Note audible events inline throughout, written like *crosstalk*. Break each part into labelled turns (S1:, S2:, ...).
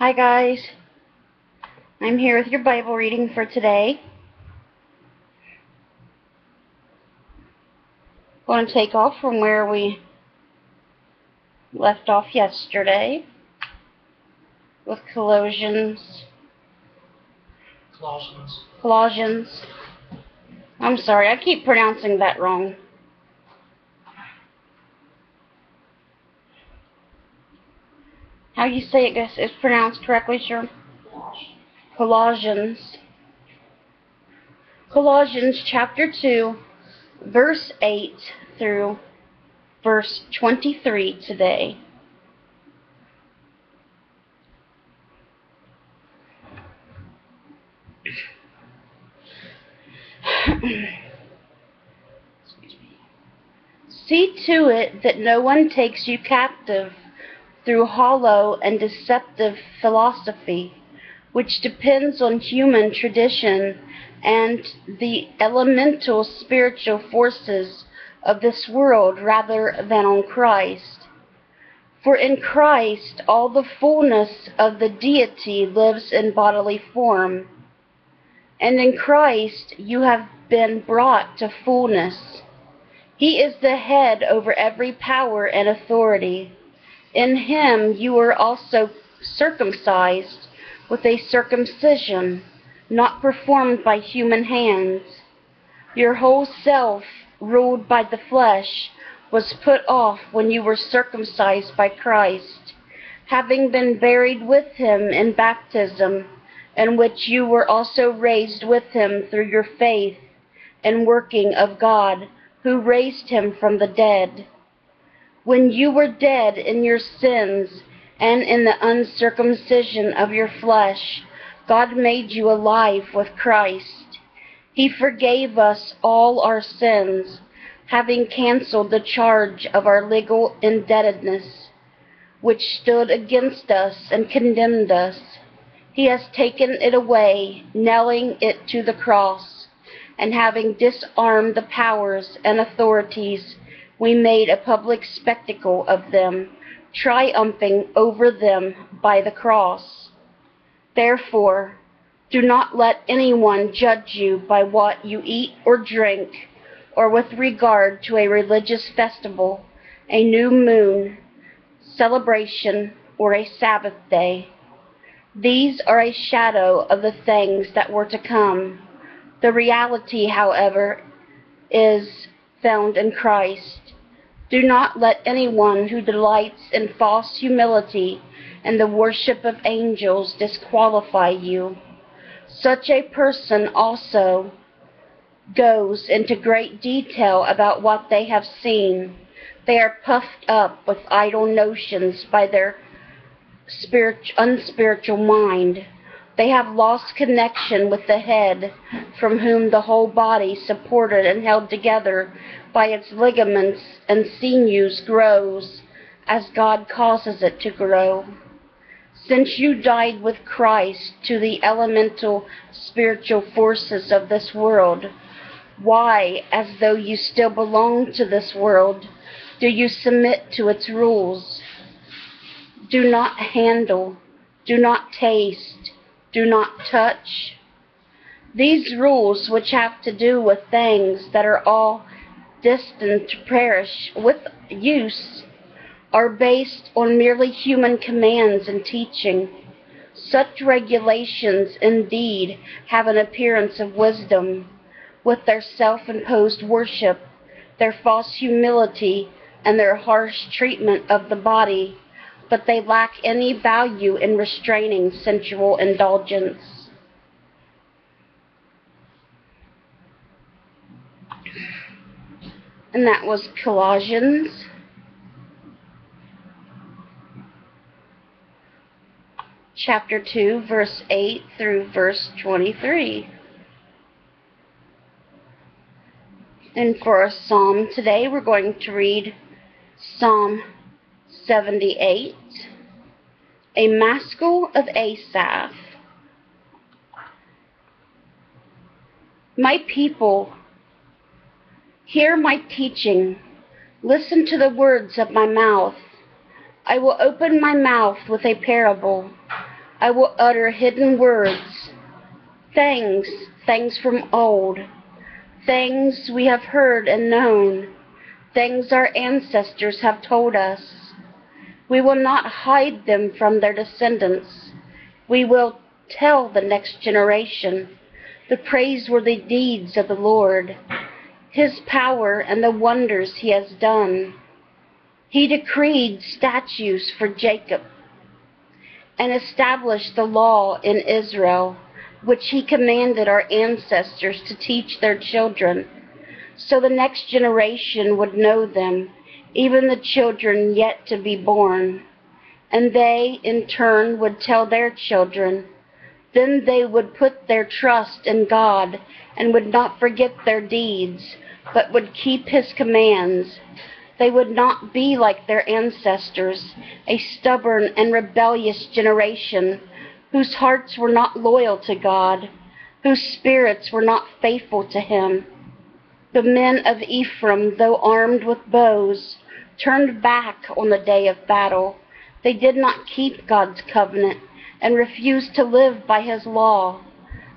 S1: Hi guys, I'm here with your Bible reading for today. Going to take off from where we left off yesterday with Colossians.
S2: Colossians.
S1: Colossians. I'm sorry, I keep pronouncing that wrong. How you say it guess is pronounced correctly, sure? Colossians. Colossians chapter 2, verse 8 through verse 23 today. *clears throat* See to it that no one takes you captive through hollow and deceptive philosophy, which depends on human tradition and the elemental spiritual forces of this world rather than on Christ. For in Christ all the fullness of the deity lives in bodily form, and in Christ you have been brought to fullness. He is the head over every power and authority. In him you were also circumcised with a circumcision not performed by human hands. Your whole self, ruled by the flesh, was put off when you were circumcised by Christ, having been buried with him in baptism, in which you were also raised with him through your faith and working of God, who raised him from the dead. When you were dead in your sins and in the uncircumcision of your flesh, God made you alive with Christ. He forgave us all our sins, having canceled the charge of our legal indebtedness, which stood against us and condemned us. He has taken it away, nailing it to the cross, and having disarmed the powers and authorities, we made a public spectacle of them, triumphing over them by the cross. Therefore, do not let anyone judge you by what you eat or drink, or with regard to a religious festival, a new moon, celebration, or a Sabbath day. These are a shadow of the things that were to come. The reality, however, is found in Christ. Do not let anyone who delights in false humility and the worship of angels disqualify you. Such a person also goes into great detail about what they have seen. They are puffed up with idle notions by their spirit, unspiritual mind. They have lost connection with the head, from whom the whole body, supported and held together by its ligaments and sinews, grows as God causes it to grow. Since you died with Christ to the elemental spiritual forces of this world, why, as though you still belong to this world, do you submit to its rules? Do not handle, do not taste, do not touch. These rules, which have to do with things that are all destined to perish with use, are based on merely human commands and teaching. Such regulations indeed have an appearance of wisdom, with their self imposed worship, their false humility, and their harsh treatment of the body but they lack any value in restraining sensual indulgence. And that was Colossians. Chapter 2, verse 8 through verse 23. And for a psalm today, we're going to read Psalm 78, a maskil of Asaph. My people, hear my teaching, listen to the words of my mouth. I will open my mouth with a parable. I will utter hidden words, things, things from old, things we have heard and known, things our ancestors have told us. We will not hide them from their descendants. We will tell the next generation the praiseworthy deeds of the Lord, his power and the wonders he has done. He decreed statutes for Jacob and established the law in Israel, which he commanded our ancestors to teach their children, so the next generation would know them, even the children yet to be born. And they, in turn, would tell their children. Then they would put their trust in God and would not forget their deeds, but would keep his commands. They would not be like their ancestors, a stubborn and rebellious generation whose hearts were not loyal to God, whose spirits were not faithful to him. The men of Ephraim, though armed with bows, turned back on the day of battle. They did not keep God's covenant and refused to live by his law.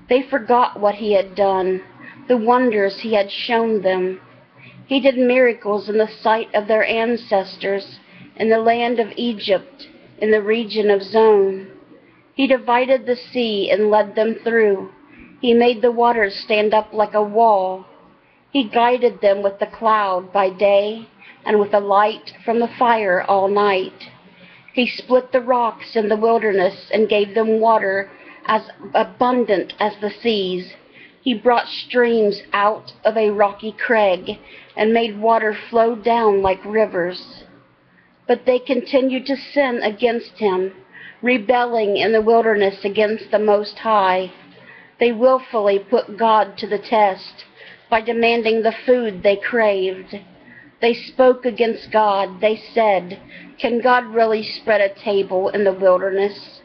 S1: They forgot what he had done, the wonders he had shown them. He did miracles in the sight of their ancestors in the land of Egypt, in the region of Zoan. He divided the sea and led them through. He made the waters stand up like a wall. He guided them with the cloud by day and with a light from the fire all night. He split the rocks in the wilderness and gave them water as abundant as the seas. He brought streams out of a rocky crag and made water flow down like rivers. But they continued to sin against him, rebelling in the wilderness against the Most High. They willfully put God to the test by demanding the food they craved. They spoke against God. They said, Can God really spread a table in the wilderness?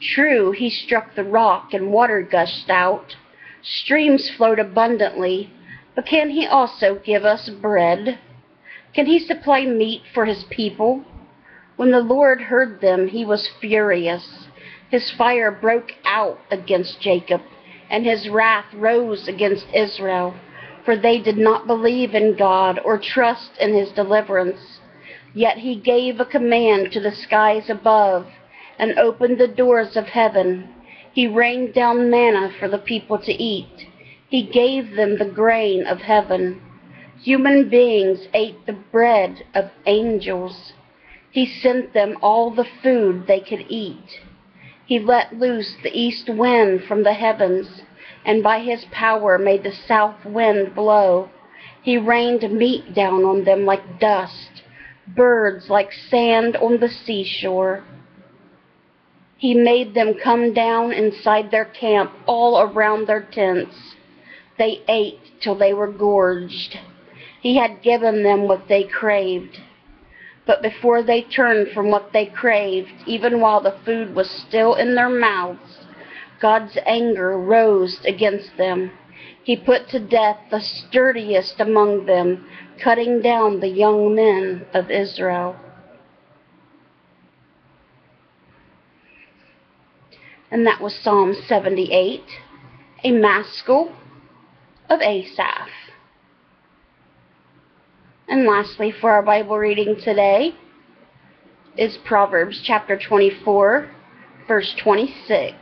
S1: True, he struck the rock and water gushed out. Streams flowed abundantly, but can he also give us bread? Can he supply meat for his people? When the Lord heard them, he was furious. His fire broke out against Jacob, and his wrath rose against Israel for they did not believe in God or trust in his deliverance. Yet he gave a command to the skies above and opened the doors of heaven. He rained down manna for the people to eat. He gave them the grain of heaven. Human beings ate the bread of angels. He sent them all the food they could eat. He let loose the east wind from the heavens and by his power made the south wind blow. He rained meat down on them like dust, birds like sand on the seashore. He made them come down inside their camp all around their tents. They ate till they were gorged. He had given them what they craved. But before they turned from what they craved, even while the food was still in their mouths, God's anger rose against them. He put to death the sturdiest among them, cutting down the young men of Israel. And that was Psalm 78, a maskil of Asaph. And lastly, for our Bible reading today is Proverbs chapter 24, verse 26.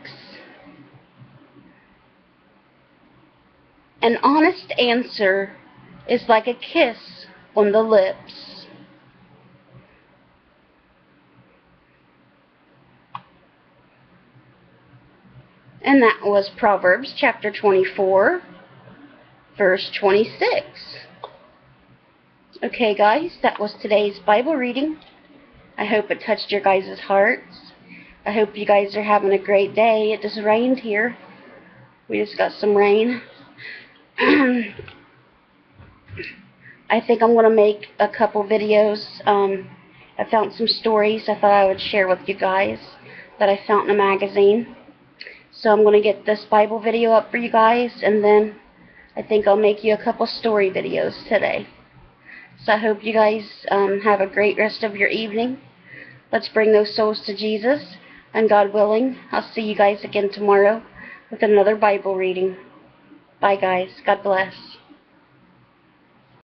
S1: An honest answer is like a kiss on the lips. And that was Proverbs chapter 24, verse 26. Okay, guys, that was today's Bible reading. I hope it touched your guys' hearts. I hope you guys are having a great day. It just rained here. We just got some rain. I think I'm going to make a couple videos. Um, I found some stories I thought I would share with you guys that I found in a magazine. So I'm going to get this Bible video up for you guys, and then I think I'll make you a couple story videos today. So I hope you guys um, have a great rest of your evening. Let's bring those souls to Jesus. And God willing, I'll see you guys again tomorrow with another Bible reading. Bye, guys. God bless.